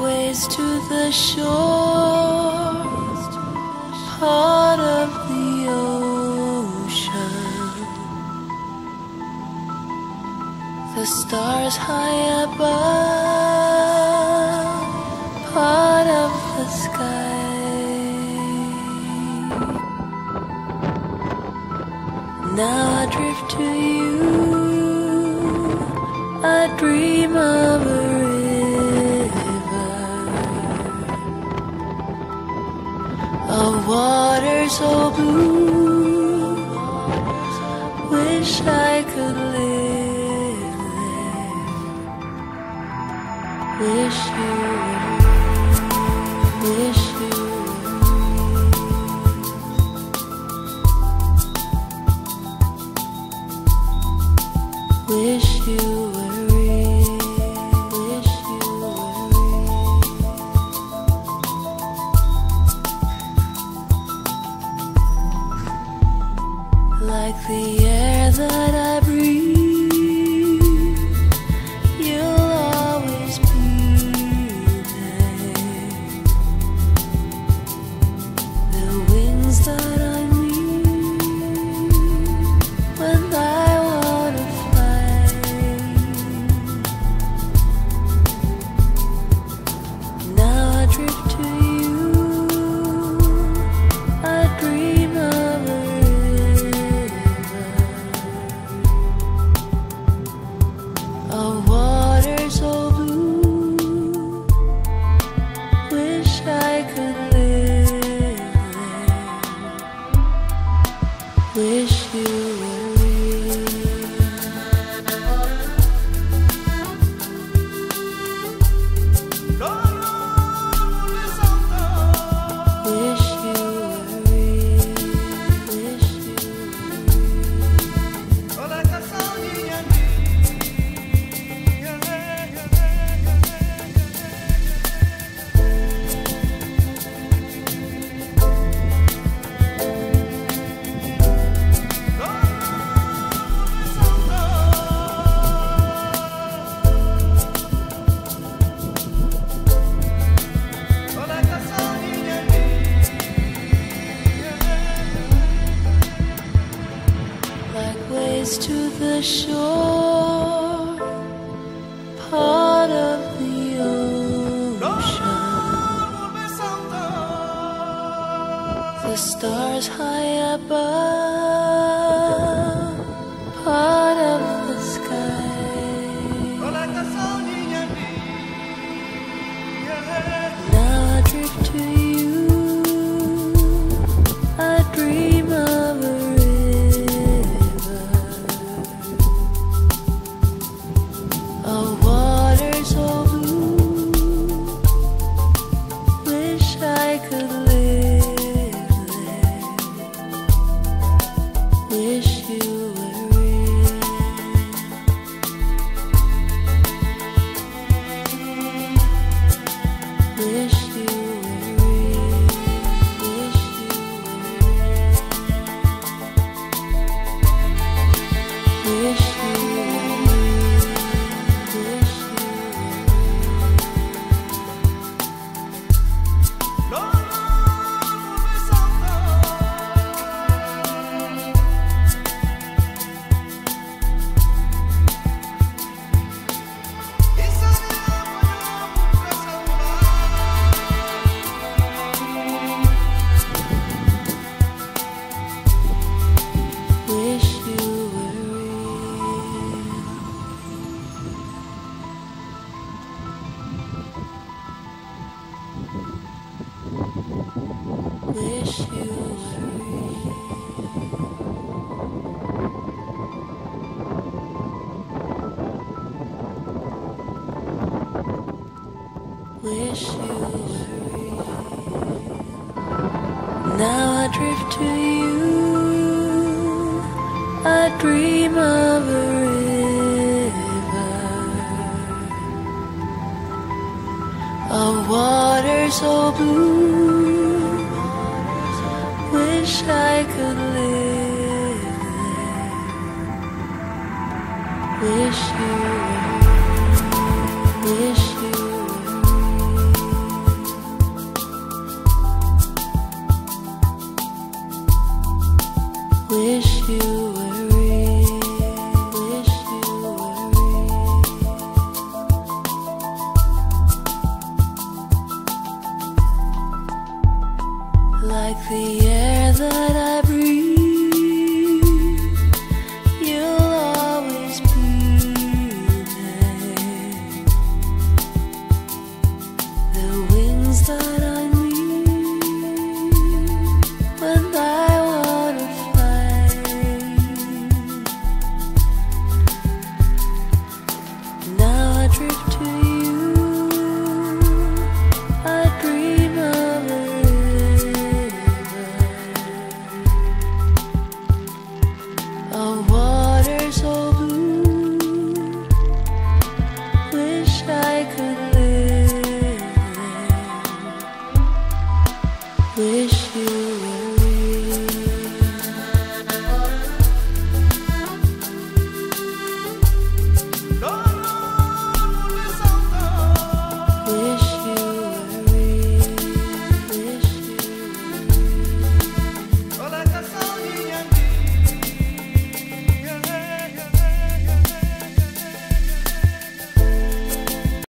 ways to the shore, part of the ocean. The stars high above, part of the sky. Now I drift to you. I dream so blue. Wish I could live there. Wish you the air that I Wish you the shore, part of the ocean. The stars high above, Wish you were real. Now I drift to you. I dream of a river of water so blue. Wish I could live there. Wish you were, wish the air that you